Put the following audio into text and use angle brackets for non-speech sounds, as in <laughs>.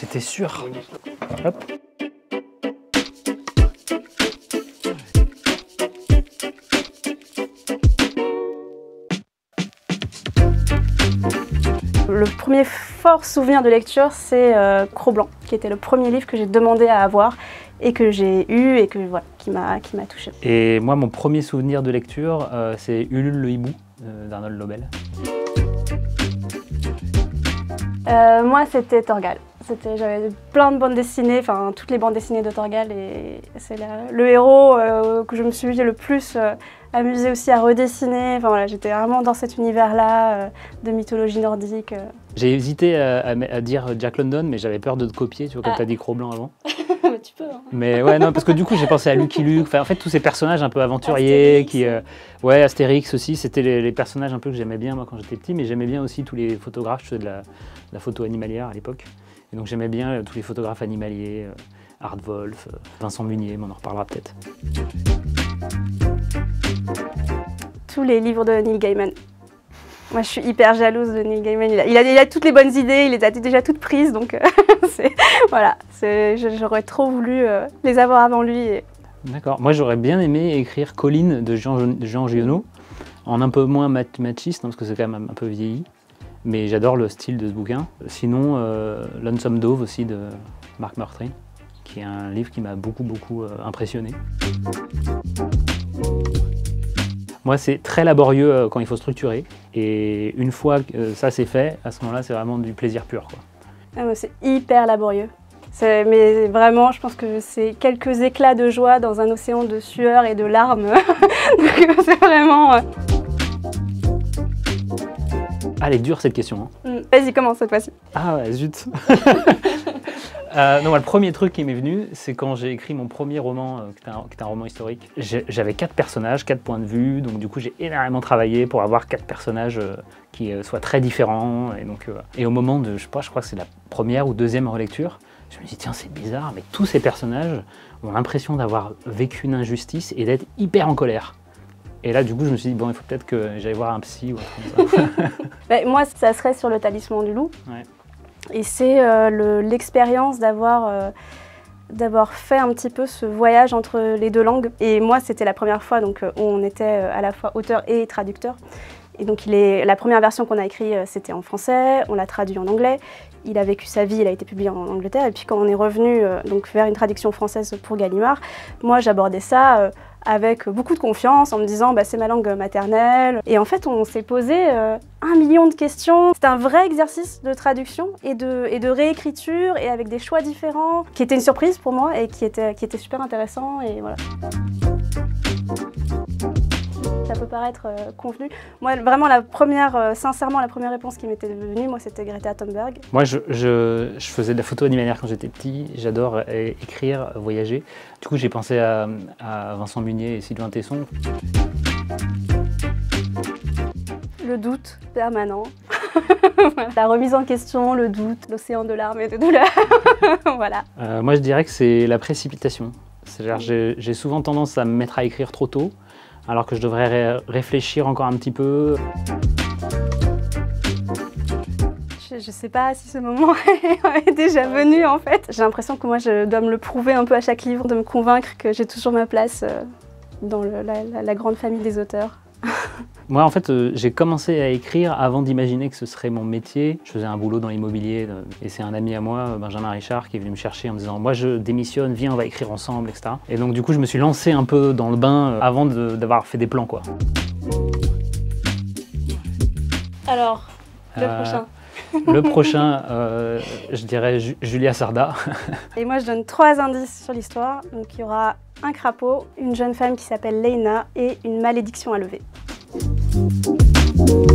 J'étais sûr. Hop. Le premier fort souvenir de lecture, c'est euh, Cro-Blanc, qui était le premier livre que j'ai demandé à avoir et que j'ai eu et que, voilà, qui m'a touché. Et moi, mon premier souvenir de lecture, euh, c'est Ulule le hibou euh, d'Arnold Lobel. Euh, moi, c'était Torgal. J'avais plein de bandes dessinées, enfin toutes les bandes dessinées de Torgal et c'est le héros euh, que je me suis le plus euh, amusée aussi à redessiner. Enfin voilà, j'étais vraiment dans cet univers-là de mythologie nordique. J'ai hésité à, dire Jack London, mais j'avais peur de te copier, tu vois, quand ah. tu as dit Cro-Blanc avant. <laughs> tu peux. Hein. Mais ouais, non, parce que du coup, j'ai pensé à Lucky Luke. Enfin, en fait, tous ces personnages un peu aventuriers, qui, ouais, Astérix aussi, c'était les, personnages un peu que j'aimais bien moi quand j'étais petit, mais j'aimais bien aussi tous les photographes de la, la photo animalière à l'époque. Et donc j'aimais bien euh, tous les photographes animaliers, euh, Art Wolf, euh, Vincent Munier, mais on en reparlera peut-être. Tous les livres de Neil Gaiman. Moi, je suis hyper jalouse de Neil Gaiman. Il a, il a, toutes les bonnes idées, il les a déjà toutes prises, donc <laughs> <laughs> voilà, j'aurais trop voulu les avoir avant lui. D'accord. Moi, j'aurais bien aimé écrire Colline de Jean, Jean Giono, en un peu moins machiste, hein, parce que c'est quand même un peu vieilli mais j'adore le style de ce bouquin. Sinon, euh, Lonesome Dove aussi de Marc Murtry, qui est un livre qui m'a beaucoup beaucoup euh, impressionné. Moi, c'est très laborieux euh, quand il faut structurer, et une fois que ça c'est fait, à ce moment-là, c'est vraiment du plaisir pur. Ah, c'est hyper laborieux. Mais vraiment, je pense que c'est quelques éclats de joie dans un océan de sueur et de larmes. <laughs> c'est vraiment... Ah, elle est dure cette question. Hein. Mm. Vas-y, commence cette fois-ci. Ah ouais, zut. <laughs> euh, non, le premier truc qui m'est venu, c'est quand j'ai écrit mon premier roman, euh, qui, est un, roman historique. J'avais quatre personnages, quatre points de vue, donc du coup j'ai énormément travaillé pour avoir quatre personnages euh, qui soient très différents. Et, donc, et au moment de, je sais pas, je crois que c'est la première ou deuxième relecture, je me dis tiens c'est bizarre, mais tous ces personnages ont l'impression d'avoir vécu une injustice et d'être hyper en colère. Et là, du coup, je me suis dit, bon, il faut peut-être que j'aille voir un psy ou un truc comme ça. <laughs> <laughs> Bah, moi, ça serait sur le talisman du loup. Et c'est euh, l'expérience d'avoir euh, d'avoir fait un petit peu ce voyage entre les deux langues. Et moi, c'était la première fois donc, euh, on était à la fois auteur et traducteur. Et donc, la première version qu'on a écrite, c'était en français, on l'a traduit en anglais. Il a vécu sa vie, il a été publié en Angleterre. Et puis, quand on est revenu donc, vers une traduction française pour Gallimard, moi, j'abordais ça avec beaucoup de confiance en me disant bah, c'est ma langue maternelle. Et en fait, on s'est posé euh, un million de questions. C'était un vrai exercice de traduction et de, et de réécriture et avec des choix différents qui était une surprise pour moi et qui était, qui était super intéressant. Et voilà peut paraître euh, convenu. Moi, vraiment, la première, euh, sincèrement, la première réponse qui m'était venue, moi, c'était Greta Thunberg. Moi, je, je, je, faisais de la photo animalière quand j'étais petit. J'adore euh, écrire, voyager. Du coup, j'ai pensé à, Vincent Munier et Sylvain Tesson. Le doute permanent. <laughs> La remise en question, le doute, l'océan de larmes et de douleur. <laughs> voilà. moi, je dirais que c'est la précipitation. C'est-à-dire, j'ai souvent tendance à me mettre à écrire trop tôt alors que je devrais réfléchir encore un petit peu. Je ne sais pas si ce moment <laughs> est déjà venu en fait. J'ai l'impression que moi je dois me le prouver un peu à chaque livre, de me convaincre que j'ai toujours ma place euh, dans la grande famille des auteurs. <laughs> Moi, en fait, euh, j'ai commencé à écrire avant d'imaginer que ce serait mon métier. Je faisais un boulot dans l'immobilier euh, et c'est un ami à moi, Benjamin Richard, qui est venu me chercher en me disant Moi, je démissionne, viens, on va écrire ensemble, etc. Et donc, du coup, je me suis lancé un peu dans le bain euh, avant d'avoir fait des plans, quoi. Alors, le prochain <laughs> le prochain, je dirais Julia Sarda. <laughs> Et moi, je donne trois indices sur l'histoire. Donc, il y aura un crapaud, une jeune femme qui s'appelle Leina et une malédiction à lever. Thank